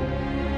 うん。